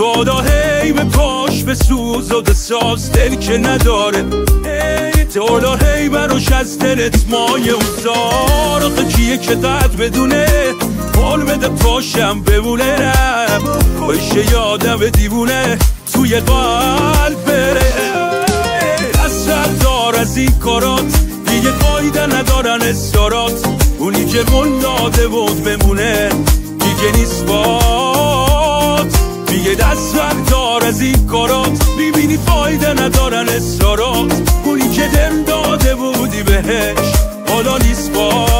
دادا هی به پاش به سوز و ساز دل که نداره. دادا هی براش از دلت مایه اوزار آخه کیه که قد بدونه. حال بده پاشم بمونه رم کاشه یادم دیوونه توی قلب بره. اصل دار از این کارات. دیگه قایده ندارن استارات اونی که من داده بود بمونه. دیگه نیست باد دیگه دست دار از این کارات. می‌بینی فایده ندارن استارات اونی که دل داده بودی بهش حالا نیست باد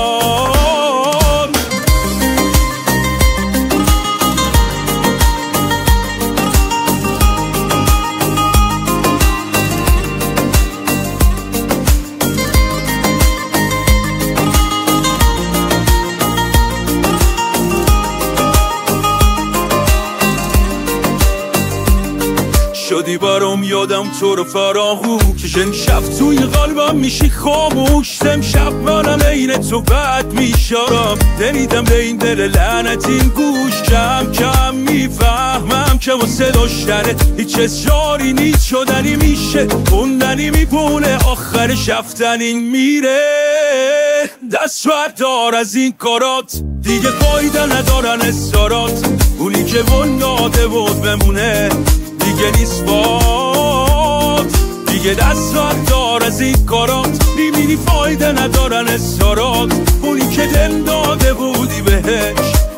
شدی برام یادم تو رو فراغوش شب توی قلبم میشی خاموش. تم شب منم عین تو بد میشارم. نمیدم به این دل لعنتین گوش. کم کم می‌فهمم که واسه داشتنه هیچ اصراری نیست. شدنی میشه خوندنی میبونه آخرش رفتنی میره. دست دار از این کارات. دیگه فایده ندارن استارات اونی که ون داده بود بمونه. باد دیگه دست دار از این کارات. می‌بینی فایده ندارن استارات اونی که دل داده بودی بهش.